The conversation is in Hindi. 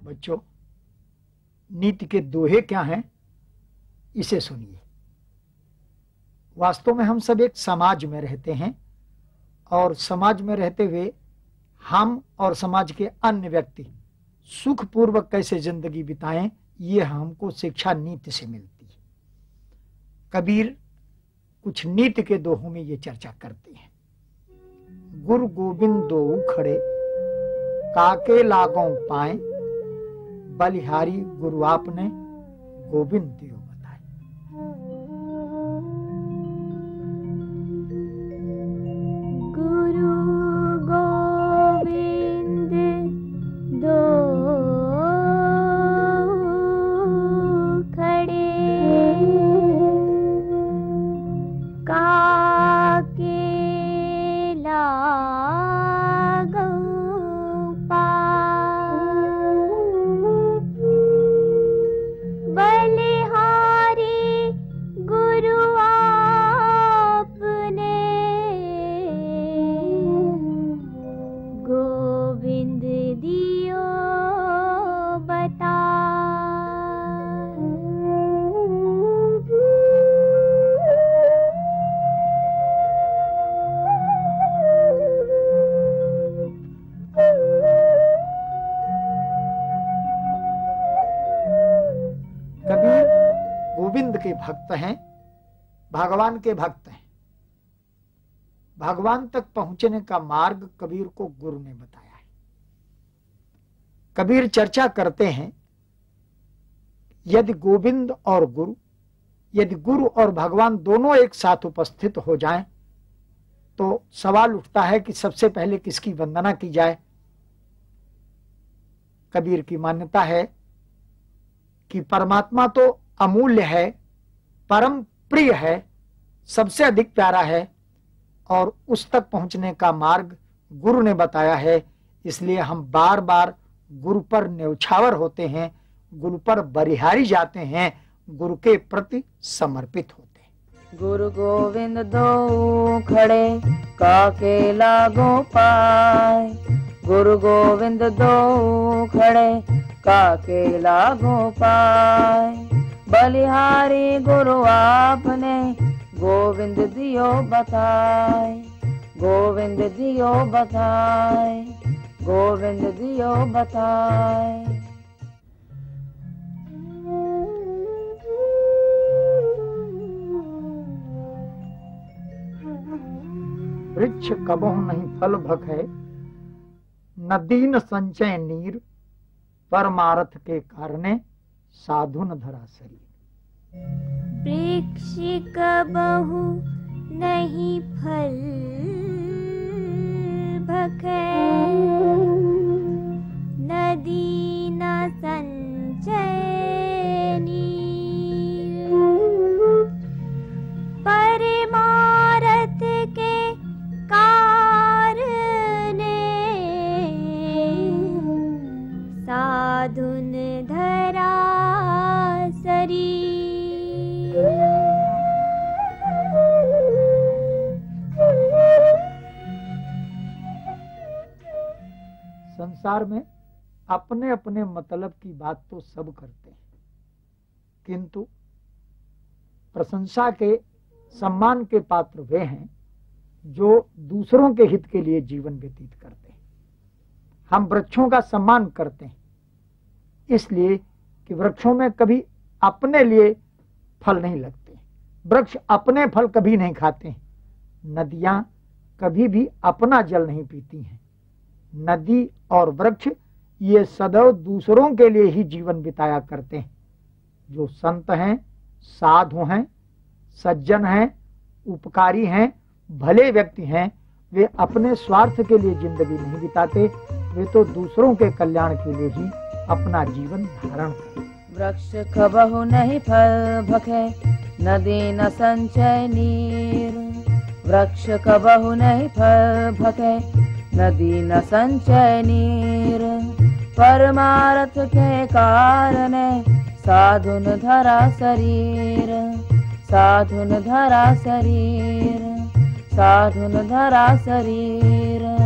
बच्चों नीति के दोहे क्या हैं, इसे सुनिए। वास्तव में हम सब एक समाज में रहते हैं और समाज में रहते हुए हम और समाज के अन्य व्यक्ति सुखपूर्वक कैसे ज़िंदगी बिताएँ, ये हमको शिक्षा नीति से मिलती है। कबीर कुछ नीति के दोहों में ये चर्चा करते हैं। गुरु गोविंद दो खड़े, काके लागों पाए बलिहारी गुरु आपने गोविंद दियो। भक्त हैं, भगवान के भक्त हैं। भगवान तक पहुँचने का मार्ग कबीर को गुरु ने बताया है। कबीर चर्चा करते हैं, यदि गोविंद और गुरु, यदि गुरु और भगवान दोनों एक साथ उपस्थित हो जाएँ तो सवाल उठता है कि सबसे पहले किसकी वंदना की जाए? कबीर की मान्यता है कि परमात्मा तो अमूल्य है परम प्रिय है, सबसे अधिक प्यारा है, और उस तक पहुँचने का मार्ग गुरु ने बताया है। इसलिए हम बार बार गुरु पर न्यौछावर होते हैं, गुरु पर बरिहारी जाते हैं, गुरु के प्रति समर्पित होते हैं। गुरु गोविंद दो खड़े, काके लागो पाए। गुरु गोविंद दो खड़े, काके लागो पाए। बलिहारी गुरु आपने, गोविंद दियो बताए गोविंद दियो बताए गोविंद दियो बताए वृक्ष कबो नहीं फल भक है नदीन संचय नीर, परमारथ के कारणे साधुन धरा शरीर वृक्ष कबहु नहीं फल नदी न संचय नीर। परमारथ के साधुन धरा संसार में अपने अपने मतलब की बात तो सब करते हैं। किंतु प्रशंसा के, सम्मान के पात्र वे हैं जो दूसरों के हित के लिए जीवन व्यतीत करते हैं। हम वृक्षों का सम्मान करते हैं। इसलिए कि वृक्षों में कभी अपने लिए फल नहीं लगते। वृक्ष अपने फल कभी नहीं खाते नदियाँ कभी भी अपना जल नहीं पीती हैं। नदी और वृक्ष ये सदैव दूसरों के लिए ही जीवन बिताया करते हैं। जो संत हैं, साधु हैं, सज्जन हैं, उपकारी हैं, भले व्यक्ति हैं, वे अपने स्वार्थ के लिए ज़िंदगी नहीं बिताते। वे तो दूसरों के कल्याण के लिए ही अपना जीवन धारण करते। वृक्ष कबहु नहीं फल भखे नदी न संचय नीर। वृक्ष कबहु नहीं फल भखे नदी न संचय नीर। परमारथ के कारण साधुन धरा शरीर साधुन धरा शरीर साधुन धरा शरीर